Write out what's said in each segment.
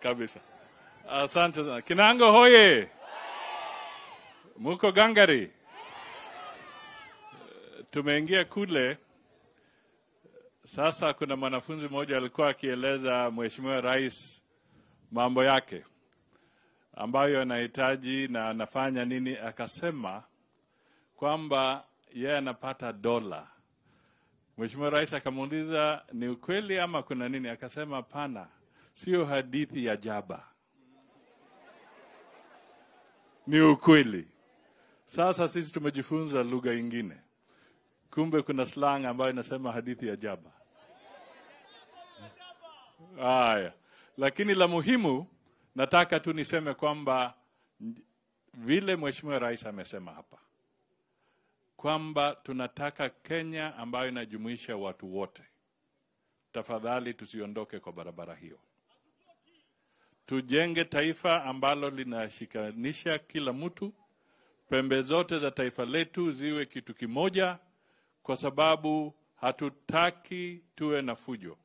kabisa. Asante sana. Kinango hoye, muko gangari? Tumeingia kule sasa. Kuna mwanafunzi mmoja alikuwa akieleza Mheshimiwa Rais mambo yake ambayo anahitaji na anafanya nini, akasema kwamba yeye anapata dola. Mheshimiwa Rais akamuuliza ni ukweli ama kuna nini? Akasema hapana, sio hadithi ya jaba, ni ukweli. Sasa sisi tumejifunza lugha ingine, kumbe kuna slang ambayo inasema hadithi ya jaba. Haya, lakini la muhimu nataka tu niseme kwamba vile Mheshimiwa Rais amesema hapa kwamba tunataka Kenya ambayo inajumuisha watu wote. Tafadhali tusiondoke kwa barabara hiyo, tujenge taifa ambalo linashikanisha kila mtu, pembe zote za taifa letu ziwe kitu kimoja, kwa sababu hatutaki tuwe na fujo.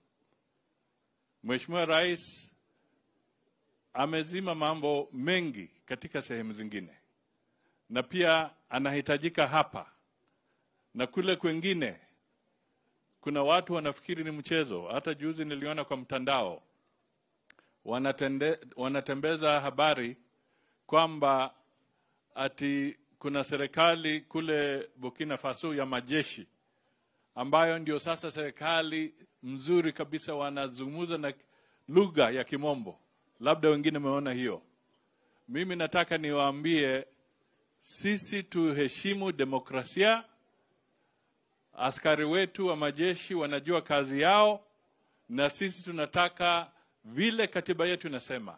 Mheshimiwa Rais amezima mambo mengi katika sehemu zingine, na pia anahitajika hapa na kule kwengine. Kuna watu wanafikiri ni mchezo. Hata juzi niliona kwa mtandao wanatende, wanatembeza habari kwamba ati kuna serikali kule Burkina Faso ya majeshi ambayo ndio sasa serikali mzuri kabisa, wanazungumza na lugha ya Kimombo. Labda wengine wameona hiyo. Mimi nataka niwaambie sisi tuheshimu demokrasia. Askari wetu wa majeshi wanajua kazi yao, na sisi tunataka vile katiba yetu inasema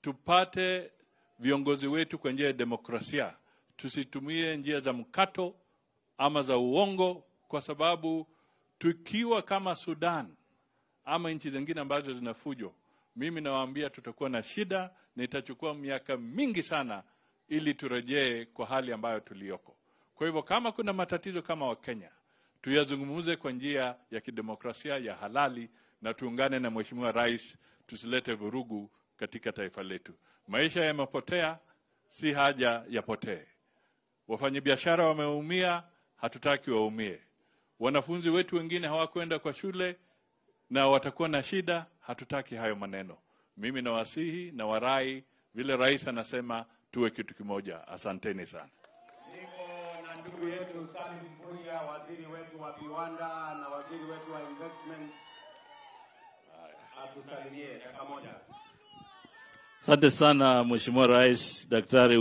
tupate viongozi wetu kwa njia ya demokrasia, tusitumie njia za mkato ama za uongo, kwa sababu tukiwa kama Sudan ama nchi zingine ambazo zina fujo, mimi nawaambia tutakuwa na shida na itachukua miaka mingi sana ili turejee kwa hali ambayo tuliyoko. Kwa hivyo kama kuna matatizo kama Wakenya, tuyazungumze kwa njia ya kidemokrasia ya halali, na tuungane na Mheshimiwa Rais, tusilete vurugu katika taifa letu. Maisha yamepotea, si haja yapotee. Wafanyabiashara wameumia, hatutaki waumie. Wanafunzi wetu wengine hawakwenda kwa shule na watakuwa na shida, hatutaki hayo maneno. Mimi nawasihi na warai vile rais anasema tuwe kitu kimoja. Asanteni sana. Niko na ndugu yetu Salim Mvurya, waziri wetu wa viwanda na waziri wetu wa investment, Asante sana Mheshimiwa Rais Daktari